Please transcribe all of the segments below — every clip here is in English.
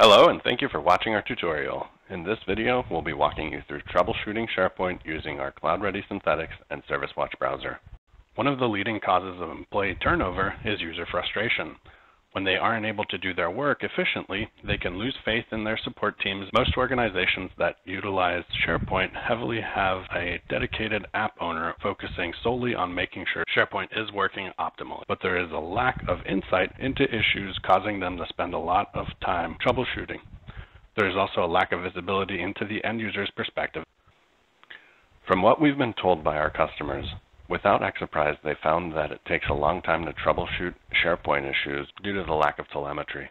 Hello and thank you for watching our tutorial. In this video, we'll be walking you through troubleshooting SharePoint using our Cloud-Ready Synthetics and Service Watch browser. One of the leading causes of employee turnover is user frustration. When they aren't able to do their work efficiently, they can lose faith in their support teams. Most organizations that utilize SharePoint heavily have a dedicated app owner focusing solely on making sure SharePoint is working optimally. But there is a lack of insight into issues causing them to spend a lot of time troubleshooting. There is also a lack of visibility into the end user's perspective. From what we've been told by our customers, Without Exoprise, they found that it takes a long time to troubleshoot SharePoint issues due to the lack of telemetry.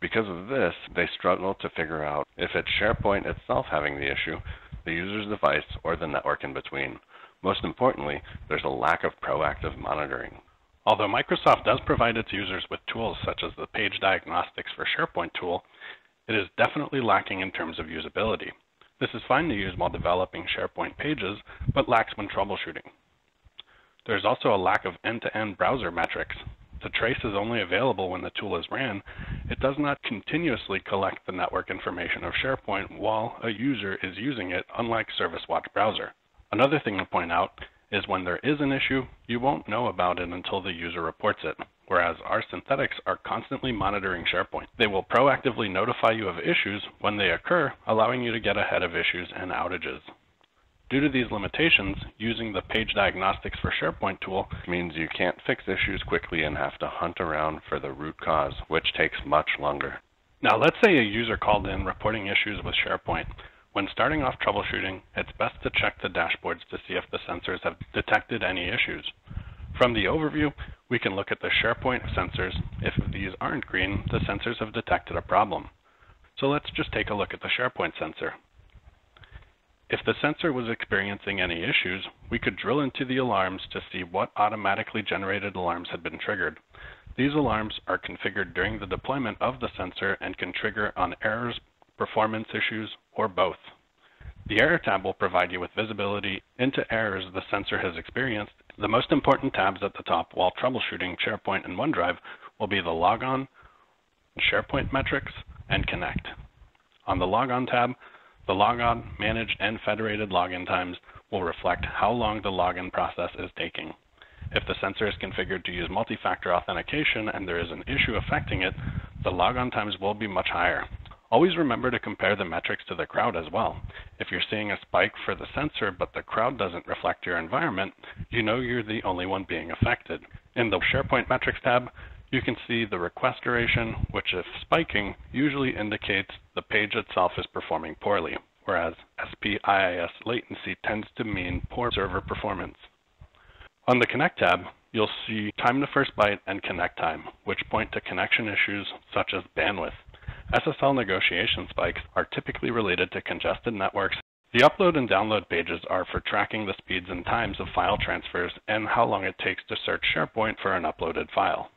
Because of this, they struggle to figure out if it's SharePoint itself having the issue, the user's device, or the network in between. Most importantly, there's a lack of proactive monitoring. Although Microsoft does provide its users with tools such as the Page Diagnostics for SharePoint tool, it is definitely lacking in terms of usability. This is fine to use while developing SharePoint pages, but lacks when troubleshooting. There's also a lack of end-to-end browser metrics. The trace is only available when the tool is ran. It does not continuously collect the network information of SharePoint while a user is using it, unlike Service Watch Browser. Another thing to point out is when there is an issue, you won't know about it until the user reports it, whereas our synthetics are constantly monitoring SharePoint. They will proactively notify you of issues when they occur, allowing you to get ahead of issues and outages. Due to these limitations, using the Page Diagnostics for SharePoint tool means you can't fix issues quickly and have to hunt around for the root cause, which takes much longer. Now let's say a user called in reporting issues with SharePoint. When starting off troubleshooting, it's best to check the dashboards to see if the sensors have detected any issues. From the overview, we can look at the SharePoint sensors. If these aren't green, the sensors have detected a problem. So let's just take a look at the SharePoint sensor. If the sensor was experiencing any issues, we could drill into the alarms to see what automatically generated alarms had been triggered. These alarms are configured during the deployment of the sensor and can trigger on errors, performance issues, or both. The Error tab will provide you with visibility into errors the sensor has experienced. The most important tabs at the top while troubleshooting SharePoint and OneDrive will be the Logon, SharePoint Metrics, and Connect. On the Logon tab, the logon, managed, and federated login times will reflect how long the login process is taking. If the sensor is configured to use multi-factor authentication and there is an issue affecting it, the logon times will be much higher. Always remember to compare the metrics to the crowd as well. If you're seeing a spike for the sensor but the crowd doesn't reflect your environment, you know you're the only one being affected. In the SharePoint Metrics tab, you can see the request duration, which if spiking, usually indicates the page itself is performing poorly, whereas SPIS latency tends to mean poor server performance. On the Connect tab, you'll see time to first byte and connect time, which point to connection issues such as bandwidth. SSL negotiation spikes are typically related to congested networks. The upload and download pages are for tracking the speeds and times of file transfers and how long it takes to search SharePoint for an uploaded file.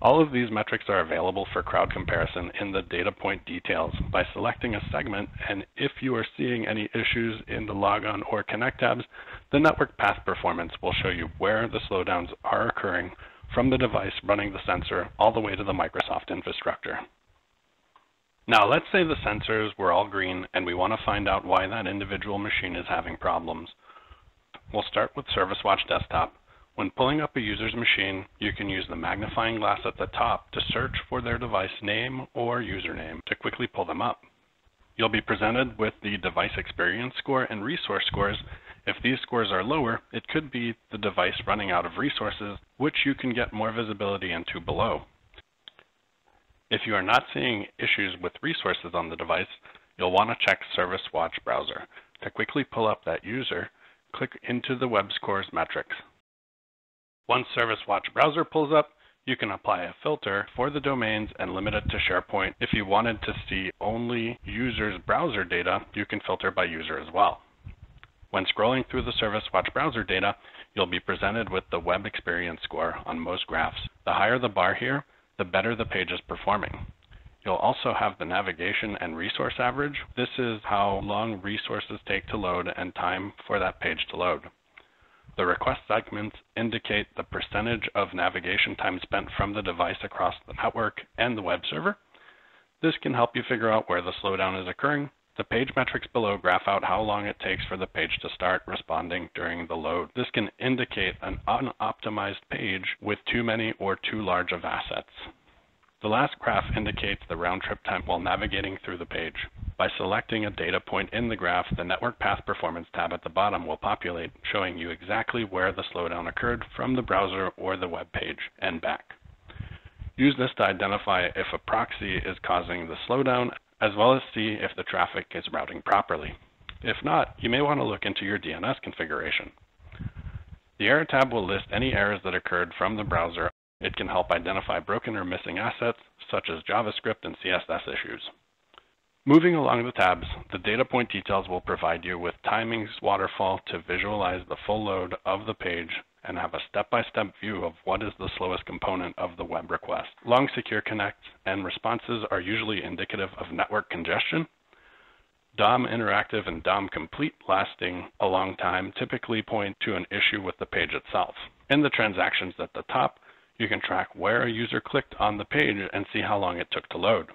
All of these metrics are available for crowd comparison in the data point details by selecting a segment and if you are seeing any issues in the logon or connect tabs, the network path performance will show you where the slowdowns are occurring from the device running the sensor all the way to the Microsoft infrastructure. Now let's say the sensors were all green and we want to find out why that individual machine is having problems. We'll start with ServiceWatch Desktop when pulling up a user's machine, you can use the magnifying glass at the top to search for their device name or username to quickly pull them up. You'll be presented with the device experience score and resource scores. If these scores are lower, it could be the device running out of resources, which you can get more visibility into below. If you are not seeing issues with resources on the device, you'll want to check Service Watch Browser. To quickly pull up that user, click into the web scores metrics. Once Service Watch Browser pulls up, you can apply a filter for the domains and limit it to SharePoint. If you wanted to see only users' browser data, you can filter by user as well. When scrolling through the Service Watch browser data, you'll be presented with the web experience score on most graphs. The higher the bar here, the better the page is performing. You'll also have the navigation and resource average. This is how long resources take to load and time for that page to load. The request segments indicate the percentage of navigation time spent from the device across the network and the web server. This can help you figure out where the slowdown is occurring. The page metrics below graph out how long it takes for the page to start responding during the load. This can indicate an unoptimized page with too many or too large of assets. The last graph indicates the round trip time while navigating through the page. By selecting a data point in the graph, the Network Path Performance tab at the bottom will populate, showing you exactly where the slowdown occurred from the browser or the web page and back. Use this to identify if a proxy is causing the slowdown, as well as see if the traffic is routing properly. If not, you may want to look into your DNS configuration. The Error tab will list any errors that occurred from the browser. It can help identify broken or missing assets, such as JavaScript and CSS issues. Moving along the tabs, the data point details will provide you with timings waterfall to visualize the full load of the page and have a step-by-step view of what is the slowest component of the web request. Long secure connects and responses are usually indicative of network congestion. DOM interactive and DOM complete lasting a long time typically point to an issue with the page itself. In the transactions at the top, you can track where a user clicked on the page and see how long it took to load.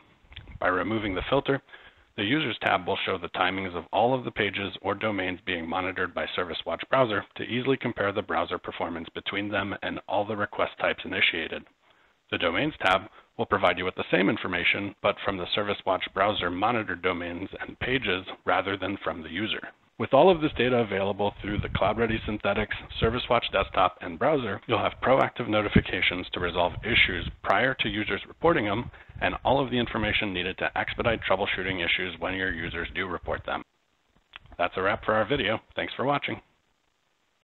By removing the filter, the Users tab will show the timings of all of the pages or domains being monitored by ServiceWatch Browser to easily compare the browser performance between them and all the request types initiated. The Domains tab will provide you with the same information, but from the ServiceWatch Browser monitored domains and pages rather than from the user. With all of this data available through the Cloud-Ready Synthetics, ServiceWatch Desktop, and browser, you'll have proactive notifications to resolve issues prior to users reporting them, and all of the information needed to expedite troubleshooting issues when your users do report them. That's a wrap for our video. Thanks for watching.